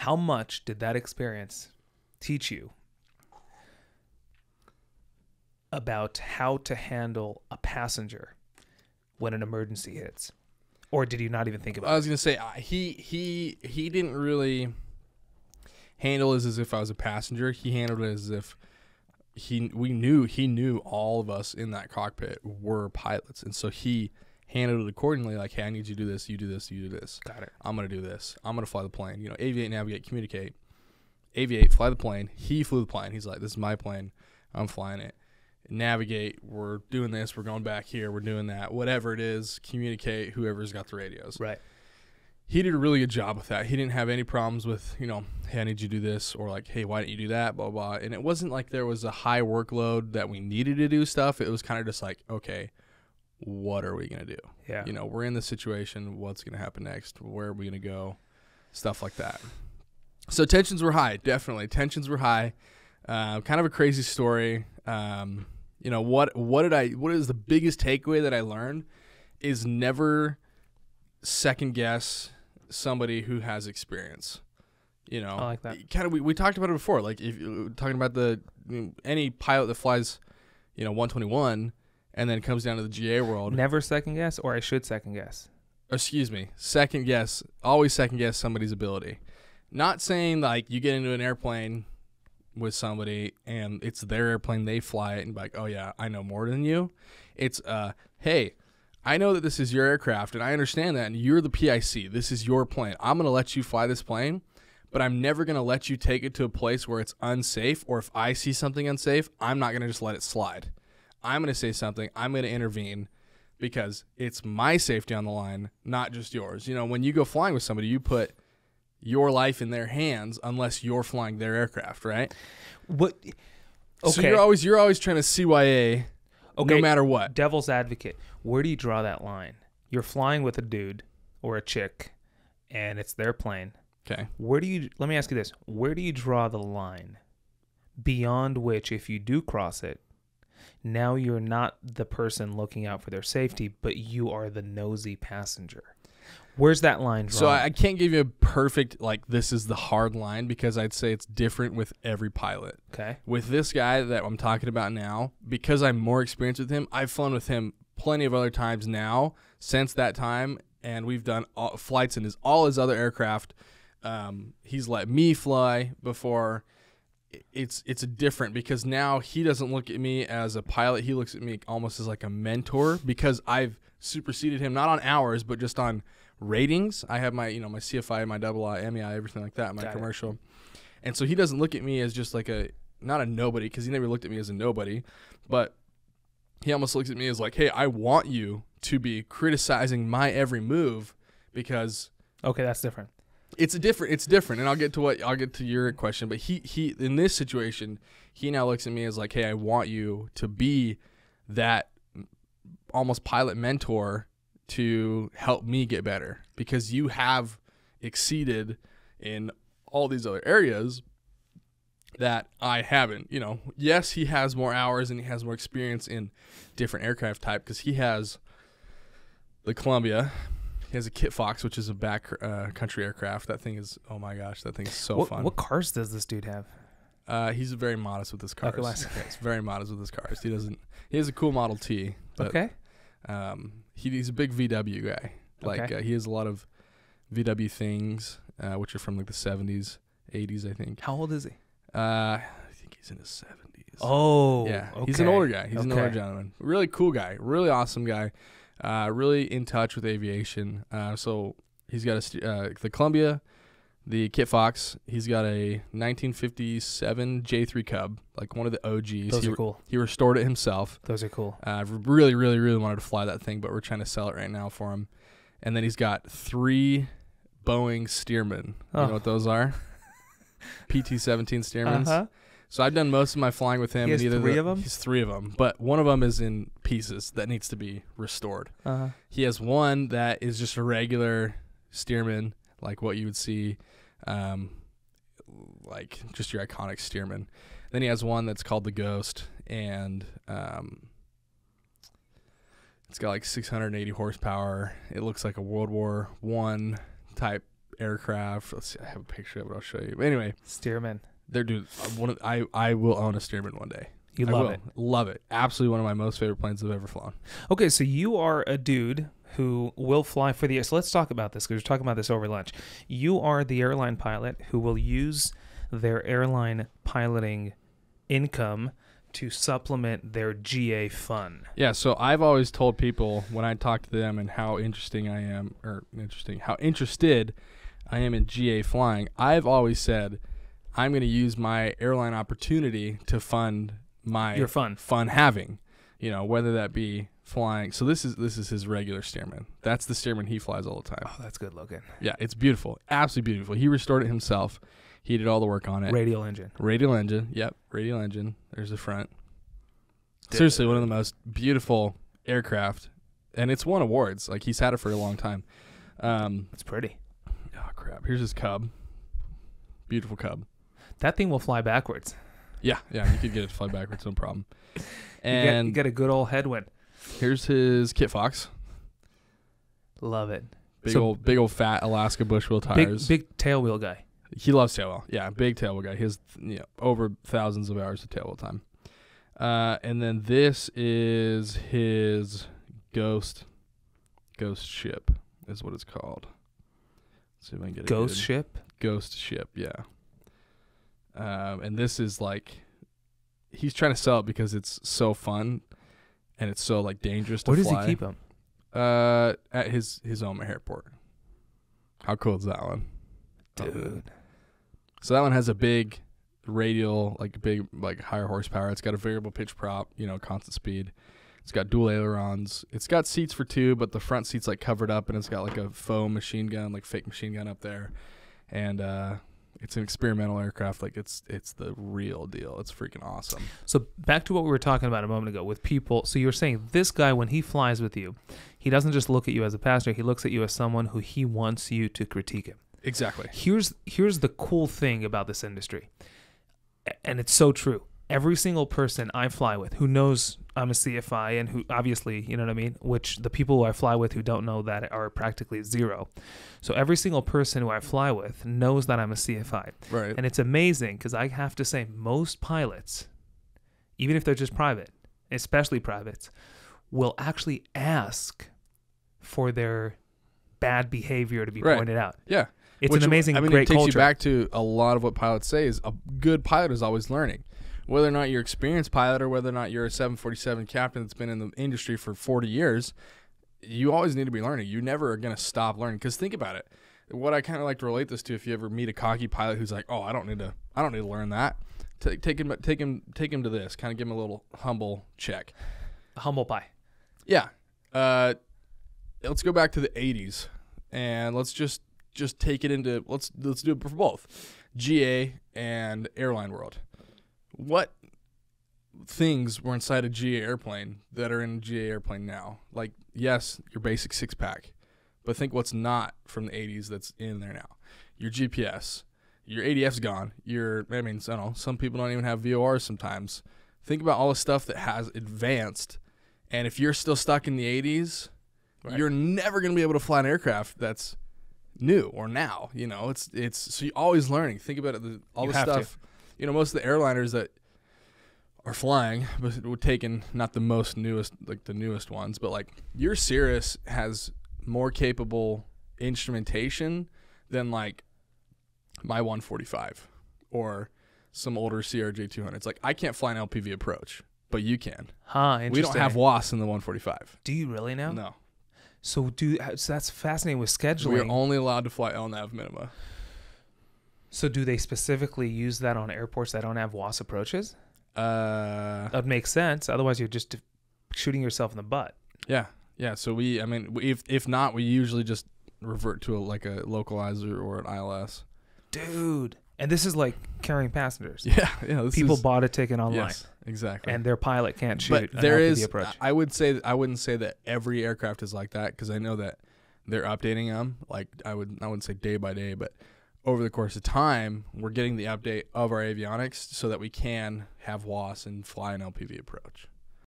How much did that experience teach you about how to handle a passenger when an emergency hits? Or did you not even think about it? I was gonna say uh, he he he didn't really handle it as if I was a passenger. He handled it as if he we knew he knew all of us in that cockpit were pilots, and so he handled it accordingly. Like, hey, I need you to do this, you do this, you do this. Got it. I'm gonna do this. I'm gonna fly the plane. You know, aviate, navigate, communicate. Aviate, fly the plane. He flew the plane. He's like, this is my plane. I'm flying it. Navigate. We're doing this. We're going back here. We're doing that. Whatever it is, communicate. Whoever's got the radios. Right. He did a really good job with that. He didn't have any problems with, you know, hey, I need you to do this, or like, hey, why don't you do that, blah blah. And it wasn't like there was a high workload that we needed to do stuff. It was kind of just like, okay, what are we gonna do? Yeah. you know, we're in this situation. What's going to happen next? Where are we going to go? Stuff like that. So tensions were high, definitely. Tensions were high. Uh, kind of a crazy story. Um, you know what? What did I? What is the biggest takeaway that I learned? Is never second guess somebody who has experience. You know, I like that. Kind of. We, we talked about it before. Like if talking about the any pilot that flies, you know, 121, and then it comes down to the GA world. Never second guess, or I should second guess. excuse me, second guess, always second guess somebody's ability. Not saying like you get into an airplane with somebody and it's their airplane, they fly it and be like, oh yeah, I know more than you. It's uh, hey, I know that this is your aircraft and I understand that and you're the PIC. This is your plane. I'm gonna let you fly this plane, but I'm never gonna let you take it to a place where it's unsafe or if I see something unsafe, I'm not gonna just let it slide. I'm gonna say something, I'm gonna intervene because it's my safety on the line, not just yours. You know, when you go flying with somebody, you put your life in their hands unless you're flying their aircraft, right? What? Okay. So you're always you're always trying to CYA okay. no matter what. Devil's advocate. Where do you draw that line? You're flying with a dude or a chick, and it's their plane. Okay. Where do you? Let me ask you this: Where do you draw the line beyond which, if you do cross it, now you're not the person looking out for their safety, but you are the nosy passenger? Where's that line drawn? So I, I can't give you a perfect like this is the hard line because I'd say it's different with every pilot. okay. With this guy that I'm talking about now, because I'm more experienced with him, I've flown with him plenty of other times now since that time, and we've done all, flights in his all his other aircraft. Um, he's let me fly before. It's it's different because now he doesn't look at me as a pilot. He looks at me almost as like a mentor because I've superseded him not on hours but just on ratings. I have my you know my CFI, my double I, MEI, everything like that, my Got it. commercial, and so he doesn't look at me as just like a not a nobody because he never looked at me as a nobody, but he almost looks at me as like, hey, I want you to be criticizing my every move because Okay, that's different. It's a different it's different and I'll get to what I'll get to your question but he he in this situation he now looks at me as like hey I want you to be that almost pilot mentor to help me get better because you have exceeded in all these other areas that I haven't. You know, yes, he has more hours and he has more experience in different aircraft type because he has the Columbia. He has a Kit Fox, which is a back uh, country aircraft. That thing is, oh my gosh, that thing is so what, fun. what cars does this dude have? Uh, he's very modest with his cars. Okay, last- he's very modest with his cars. He doesn't. He has a cool Model T, but okay. um, he, he's a big VW guy. Like Okay. uh, he has a lot of VW things, uh, which are from like the '70s, '80s, I think. How old is he? Uh, I think he's in his 70s. Oh, yeah, he's an older guy. He's an older gentleman. Really cool guy. Really awesome guy. Uh, really in touch with aviation. Uh, so he's got a uh, the Columbia, the Kit Fox. He's got a 1957 J3 Cub, like one of the OGs. Those he, are cool. he restored it himself. Those are cool. Uh, I've really, really, really wanted to fly that thing, but we're trying to sell it right now for him. And then he's got three Boeing Stearman. You Oh. know what those are? PT-17 Stearmans. Uh-huh. So I've done most of my flying with him. He has either three the- of 'em? He's three of them, but one of them is in pieces that needs to be restored. Uh-huh. He has one that is just a regular Stearman, like what you would see, um, like just your iconic Stearman. Then he has one that's called the Ghost, and um, it's got like 680 horsepower. It looks like a World War One type aircraft. Let's see, I have a picture of it. I'll show you. But anyway, Stearman. they're dude. uh, One of, I I will own a Stearman one day. You love it. Love it. Absolutely one of my most favorite planes I've ever flown. Okay, so you are a dude who will fly for the air. So let's talk about this because we're talking about this over lunch. You are the airline pilot who will use their airline piloting income to supplement their GA fun. Yeah, so I've always told people when I talk to them and how interesting I am, or interesting, how interested I am in GA flying. I've always said I'm going to use my airline opportunity to fund my Your fun. fun having. You know, whether that be flying. So this is this is his regular Stearman. That's the Stearman he flies all the time. Oh, that's good looking. Yeah, it's beautiful, absolutely beautiful. He restored it himself. He did all the work on it. Radial engine. Radial engine. Yep, radial engine. There's the front. Seriously, one of the most beautiful aircraft, and it's won awards. Like he's had it for a long time. Um, It's pretty. oh crap! Here's his Cub. Beautiful Cub. That thing will fly backwards. Yeah, yeah. You could get it to fly backwards, no problem. And you get a good old headwind. here's his Kit Fox. Love it. Big So- old, big old fat Alaska bush wheel Big tires. big tail wheel guy. He loves tailwheel. Yeah, big tailwheel guy. He has you know, over thousands of hours of tailwheel time. Uh, and then this is his ghost ghost ship is what it's called. Let's see if I can get Ghost good- ship. ghost ship. Yeah. Um, and this is like he's trying to sell it because it's so fun and it's so like dangerous to Where does he keep them? Uh, at his his own airport. How cool is that one? Dude. So that one has a big radial, like big, like higher horsepower. It's got a variable pitch prop, you know, constant speed. It's got dual ailerons. It's got seats for two, but the front seat's like covered up, and it's got like a faux machine gun, like fake machine gun up there. And uh, it's an experimental aircraft. Like it's it's the real deal. It's freaking awesome. So back to what we were talking about a moment ago with people. So you were saying this guy, when he flies with you, he doesn't just look at you as a passenger. He looks at you as someone who he wants you to critique him. Exactly. Here's here's the cool thing about this industry, and it's so true. Every single person I fly with who knows I'm a CFI and who obviously, you know what I mean, which the people who I fly with who don't know that are practically zero. So every single person who I fly with knows that I'm a CFI. Right. And it's amazing because I have to say, most pilots, even if they're just private, especially privates, will actually ask for their bad behavior to be Right. pointed out. yeah. It's Which, an amazing, I mean, great it takes culture. you back to a lot of what pilots say is a good pilot is always learning. Whether or not you're an experienced pilot or whether or not you're a 747 captain that's been in the industry for 40 years, you always need to be learning. You never are going to stop learning. Because think about it. What I kind of like to relate this to, if you ever meet a cocky pilot who's like, "Oh, I don't need to, I don't need to learn that," take, take him, take him, take him to this. Kind of give him a little humble check. A humble pie. Yeah. Uh, let's go back to the '80s, and let's just just take it into let's let's do it for both, GA and airline world. What things were inside a GA airplane that are in a GA airplane now? Like, yes, your basic six pack, but think what's not from the '80s that's in there now. Your GPS, your ADF's gone. Your I mean, I don't know. Some people don't even have VORs sometimes. Think about all the stuff that has advanced, and if you're still stuck in the '80s, Right. you're never going to be able to fly an aircraft that's new or now. You know, it's it's so you're always learning. Think about it. The, all You the stuff. to. You know, most of the airliners that are flying, but we're taking not the most newest, like the newest ones, but like your Cirrus has more capable instrumentation than like my 145 or some older CRJ 200s. Like I can't fly an LPV approach, but you can. Huh, We don't have WAAS in the 145. Do you really now? No. So do so that's fascinating with scheduling. We are only allowed to fly LNAV minima. So do they specifically use that on airports that don't have WAAS approaches? Uh, That makes sense. Otherwise, you're just shooting yourself in the butt. yeah, yeah. So we, I mean, if if not, we usually just revert to a, like a localizer or an ILS. Dude. And this is like carrying passengers. Yeah, yeah. This People is, bought a ticket online, yes, exactly. and their pilot can't shoot. but there is, approach. I would say, I wouldn't say that every aircraft is like that because I know that they're updating them. Like I would, I wouldn't say day by day, but over the course of time, we're getting the update of our avionics so that we can have WAAS and fly an LPV approach.